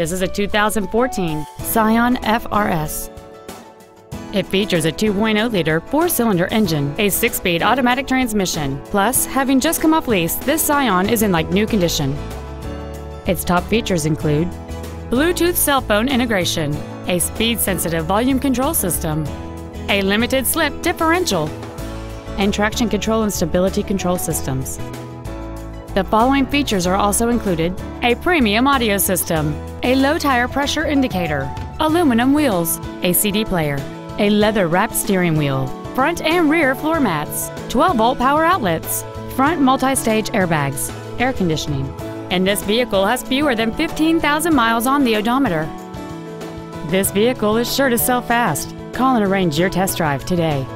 This is a 2014 Scion FRS. It features a 2.0-liter four-cylinder engine, a six-speed automatic transmission. Plus, having just come off lease, this Scion is in like new condition. Its top features include Bluetooth cell phone integration, a speed-sensitive volume control system, a limited slip differential, and traction control and stability control systems. The following features are also included a premium audio system, a low tire pressure indicator, aluminum wheels, a CD player, a leather wrapped steering wheel, front and rear floor mats, 12 volt power outlets, front multi stage airbags, air conditioning, and this vehicle has fewer than 15,000 miles on the odometer. This vehicle is sure to sell fast. Call and arrange your test drive today.